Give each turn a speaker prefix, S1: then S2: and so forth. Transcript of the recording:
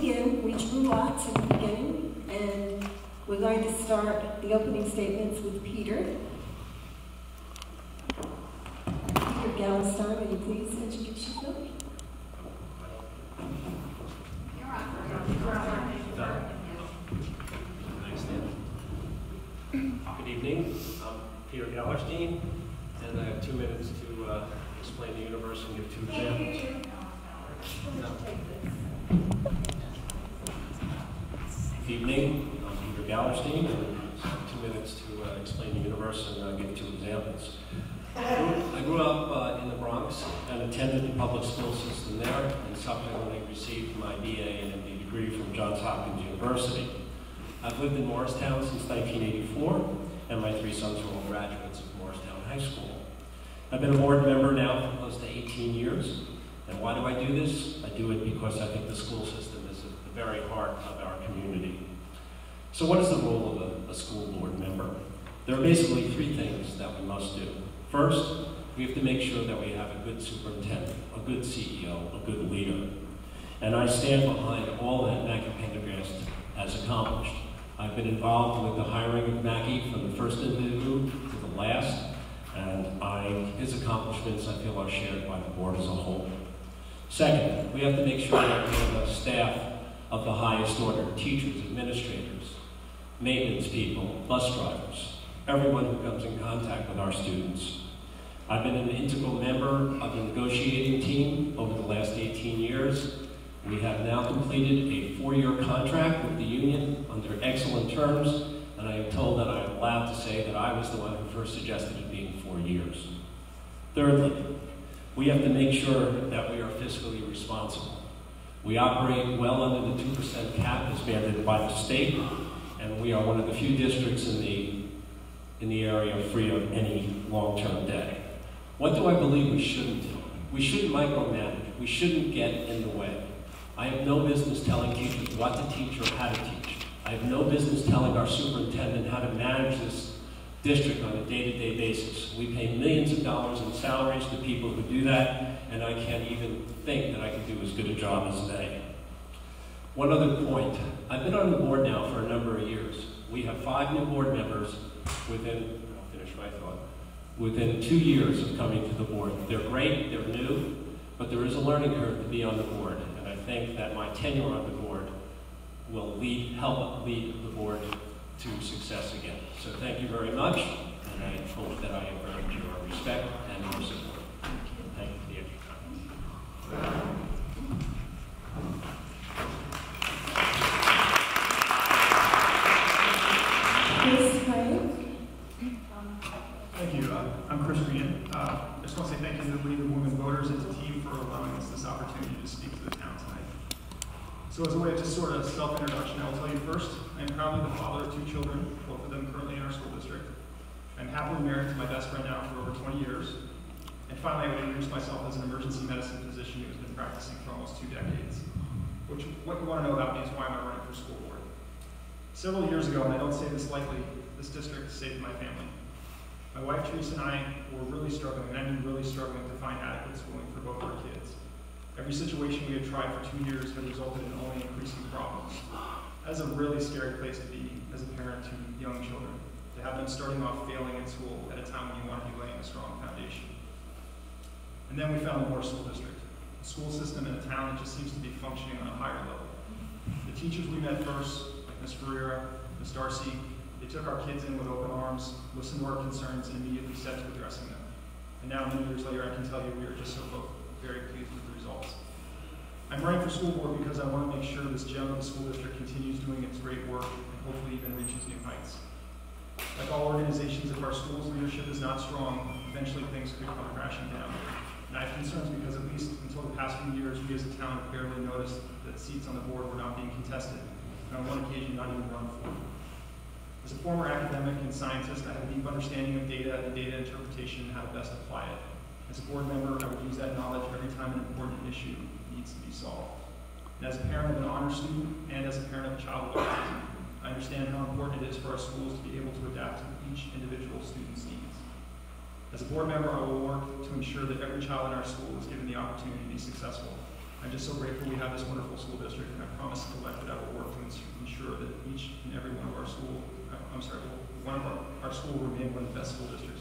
S1: Again, we drew lots in the beginning, and we're going to start the opening statements with Peter. Peter Gallerstein, will you please introduce yourself?
S2: Good evening. I'm Peter Gallerstein, and I have two minutes to uh, explain the universe and give two examples. Good evening. I'm Peter Gallerstein, and I two minutes to uh, explain the universe and uh, give two examples. I grew up uh, in the Bronx and attended the public school system there, and subsequently received my BA and MD degree from Johns Hopkins University. I've lived in Morristown since 1984, and my three sons are all graduates of Morristown High School. I've been a board member now for close to 18 years, and why do I do this? I do it because I think the school system very heart of our community. So what is the role of a, a school board member? There are basically three things that we must do. First, we have to make sure that we have a good superintendent, a good CEO, a good leader. And I stand behind all that Mackey Pendergrast has accomplished. I've been involved with the hiring of Mackey from the first interview to the last, and I, his accomplishments I feel are shared by the board as a whole. Second, we have to make sure that we have a staff of the highest order, teachers, administrators, maintenance people, bus drivers, everyone who comes in contact with our students. I've been an integral member of the negotiating team over the last 18 years, we have now completed a four-year contract with the union under excellent terms, and I am told that I am allowed to say that I was the one who first suggested it being four years. Thirdly, we have to make sure that we are fiscally responsible. We operate well under the 2% cap as mandated by the state, and we are one of the few districts in the, in the area free of any long-term debt. What do I believe we shouldn't do? We shouldn't micromanage. We shouldn't get in the way. I have no business telling teachers what to teach or how to teach. I have no business telling our superintendent how to manage this district on a day-to-day -day basis. We pay millions of dollars in salaries to people who do that, and I can't even think that I can do as good a job as they. One other point. I've been on the board now for a number of years. We have five new board members within, I'll finish my thought, within two years of coming to the board. They're great, they're new, but there is a learning curve to be on the board and I think that my tenure on the board will lead, help lead the board to success again. So thank you very much, and I hope that I have earned your respect and your support. Thank you for the extra time.
S3: Thank you. Uh, I'm Chris Crean. Uh, I just want to say thank you to the League of Women Voters and the team for allowing us this opportunity to speak to the town tonight. So as a way of just sort of self-introduction, I will tell you first, I am proudly the father of two children, both of them currently in our school district. I'm happily married to my best friend now for over 20 years. And finally, I would introduce myself as an emergency medicine physician who has been practicing for almost two decades. Which, what you want to know about me is why am I running for school board? Several years ago, and I don't say this lightly, this district saved my family. My wife Teresa and I were really struggling, and I mean really struggling to find adequate schooling for both our kids. Every situation we had tried for two years had resulted in only increasing problems. That's a really scary place to be as a parent to young children, to have them starting off failing in school at a time when you want to be laying a strong foundation. And then we found the Morris School District, a school system in a town that just seems to be functioning on a higher level. The teachers we met first, like Ms. Ferreira, Ms. Darcy, they took our kids in with open arms, listened to our concerns, and immediately set to addressing them. And now, many years later, I can tell you we are just so both very pleased with the results. I'm running for school board because I want to make sure this gem of the school district continues doing its great work and hopefully even reaches new heights. Like all organizations, if our school's leadership is not strong, eventually things could come crashing down. And I have concerns because at least until the past few years, we as a town have barely noticed that seats on the board were not being contested, and on one occasion not even run for. As a former academic and scientist, I have a deep understanding of data and data interpretation and how to best apply it. As a board member, I would use that knowledge every time an important issue needs to be solved. And as a parent of an honor student and as a parent of a child with autism, I understand how important it is for our schools to be able to adapt to each individual student's needs. As a board member, I will work to ensure that every child in our school is given the opportunity to be successful. I'm just so grateful we have this wonderful school district, and I promise to that I will work to ensure that each and every one of our school, I'm sorry, one of our, our school will remain one of the best school districts